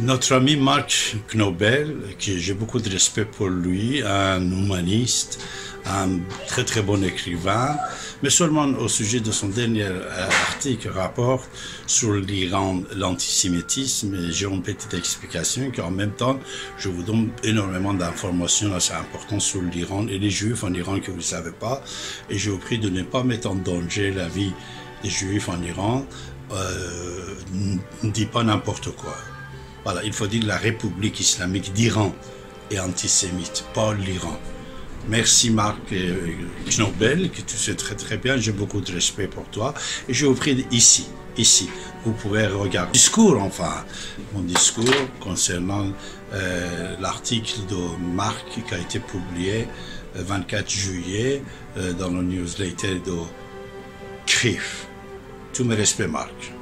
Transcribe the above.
notre ami Marc Knobel, que j'ai beaucoup de respect pour lui, un humaniste, un très très bon écrivain, mais seulement au sujet de son dernier euh, article, rapport sur l'Iran, l'antisémitisme, j'ai une petite explication qu'en même temps, je vous donne énormément d'informations assez importantes sur l'Iran et les Juifs en Iran que vous ne savez pas, et je vous prie de ne pas mettre en danger la vie des Juifs en Iran, euh, ne dit pas n'importe quoi. Voilà, il faut dire la République islamique d'Iran est antisémite, pas l'Iran. Merci Marc Knobel, que tu sais très très bien, j'ai beaucoup de respect pour toi. Et je vous prie ici, ici, vous pouvez regarder. Discours enfin, mon discours concernant euh, l'article de Marc qui a été publié le 24 juillet euh, dans le newsletter de CRIF. Tous mes respects Marc.